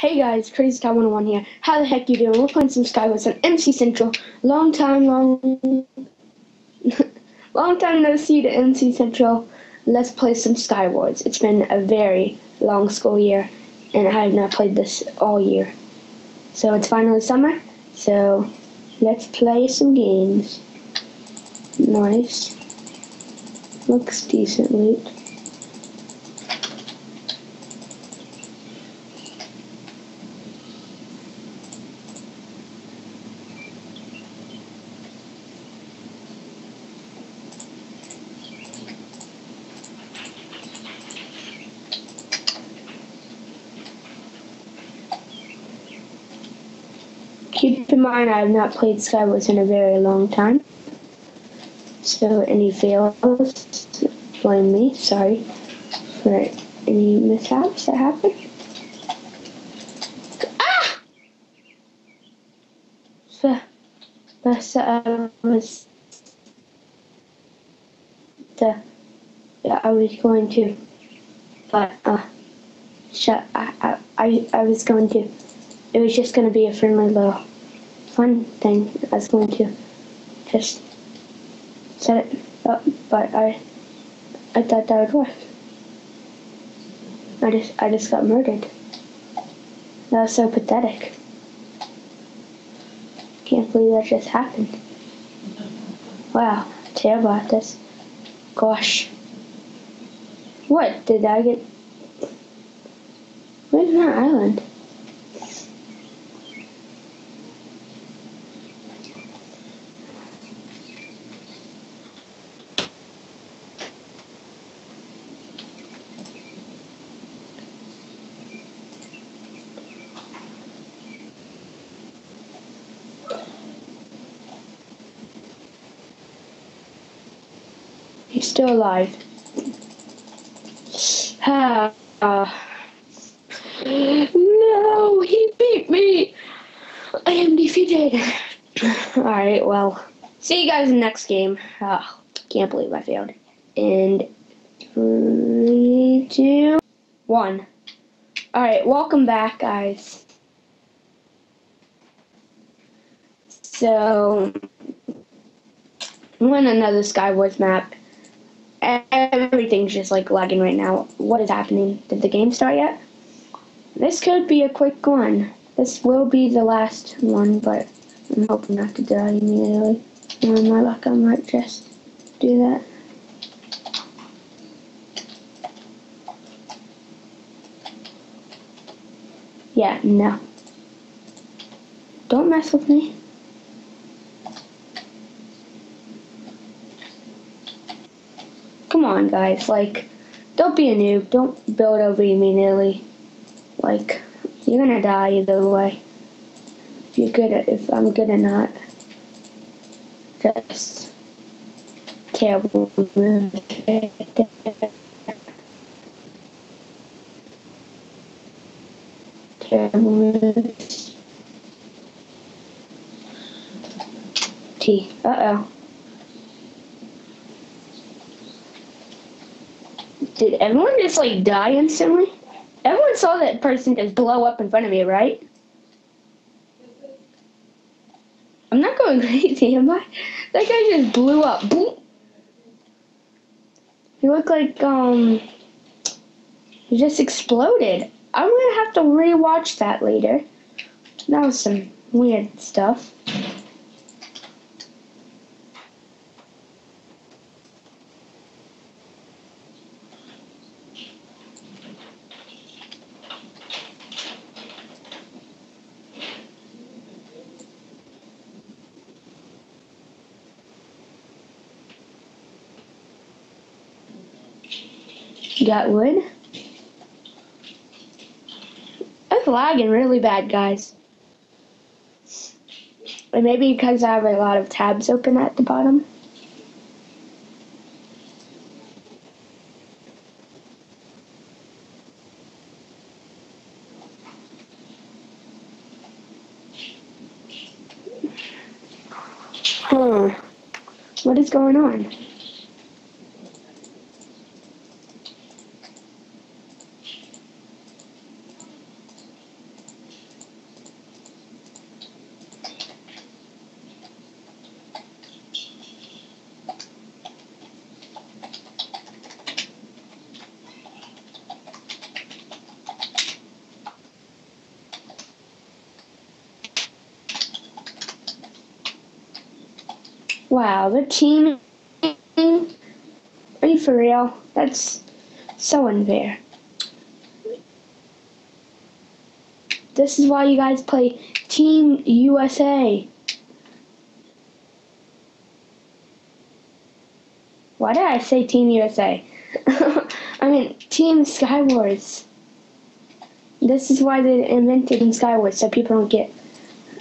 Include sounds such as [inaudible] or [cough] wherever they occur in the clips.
Hey guys, Crazy Cat 101 here. How the heck you doing? We're playing some Skywars on MC Central. Long time, long, [laughs] long time no see to MC Central. Let's play some Skywars. It's been a very long school year, and I have not played this all year. So it's finally summer, so let's play some games. Nice. Looks decent. Keep in mind, I have not played Skywars in a very long time. So any fails, blame me. Sorry for any mishaps that happened. Ah! So, but I was the yeah, I was going to, but uh, shut. I I I was going to. It was just going to be a friendly little fun thing. I was going to just set it up, but I I thought that would work. I just I just got murdered. That was so pathetic. Can't believe that just happened. Wow, terrible at this. Gosh. What did I get? Where's my island? He's still alive. Ah. no, he beat me. I am defeated. Alright, well, see you guys in the next game. Oh, can't believe I failed. And three, two, one. Alright, welcome back, guys. So, I'm another Skywars map everything's just like lagging right now. What is happening? Did the game start yet? This could be a quick one. This will be the last one, but I'm hoping not to die immediately. On my luck, I might just do that. Yeah, no. Don't mess with me. Come on, guys. Like, don't be a noob. Don't build over immediately. Like, you're gonna die either way. If you're good at, if I'm good or not. Just terrible move. Terrible moves. T. Uh oh. Did everyone just like die instantly? Everyone saw that person just blow up in front of me, right? I'm not going [laughs] crazy, am I? That guy just blew up. Boom. He looked like um he just exploded. I'm gonna have to rewatch that later. That was some weird stuff. Got wood. It's lagging really bad, guys. And maybe because I have a lot of tabs open at the bottom. Huh. What is going on? Wow, they're teaming. Are you for real? That's so unfair. This is why you guys play Team USA. Why did I say Team USA? [laughs] I mean, Team Skywars. This is why they invented Skywars, so people don't get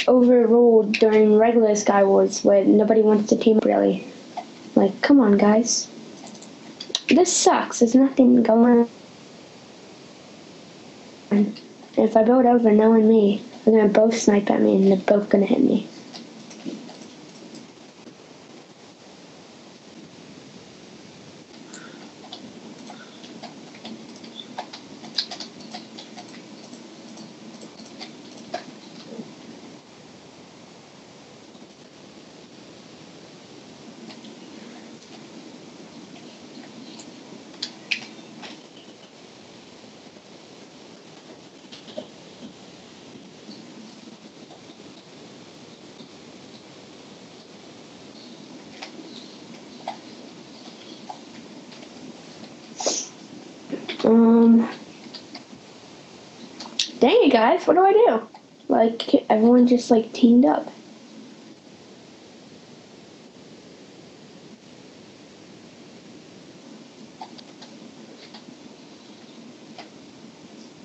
overruled during regular Skywars where nobody wants to team up really. Like, come on, guys. This sucks. There's nothing going on. If I build over knowing me, they're gonna both snipe at me and they're both gonna hit me. Um, guys, what do I do? Like, everyone just like teamed up.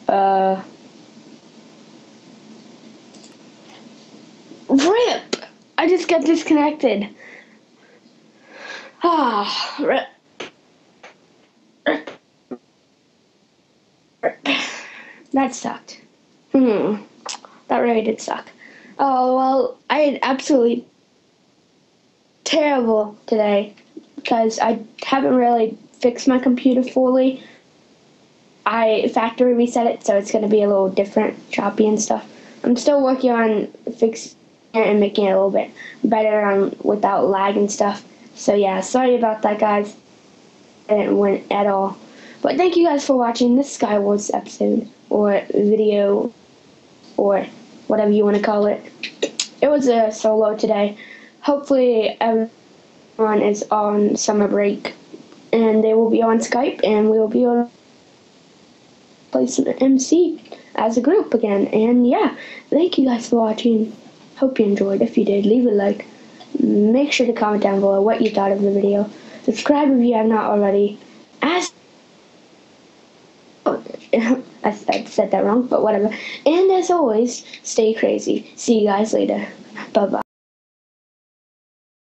Uh, rip! I just got disconnected. Ah, rip. That sucked. Hmm. That really did suck. Oh, well, I had absolutely terrible today because I haven't really fixed my computer fully. I factory reset it, so it's going to be a little different, choppy and stuff. I'm still working on fixing it and making it a little bit better on without lag and stuff. So yeah, sorry about that, guys. It win at all. But thank you guys for watching this Skywars episode or video or whatever you want to call it. It was a solo today. Hopefully everyone is on summer break and they will be on Skype and we will be to play some MC as a group again. And yeah, thank you guys for watching. Hope you enjoyed. If you did, leave a like. Make sure to comment down below what you thought of the video. Subscribe if you have not already. Ask I, I said that wrong, but whatever. And as always, stay crazy. See you guys later. Bye bye.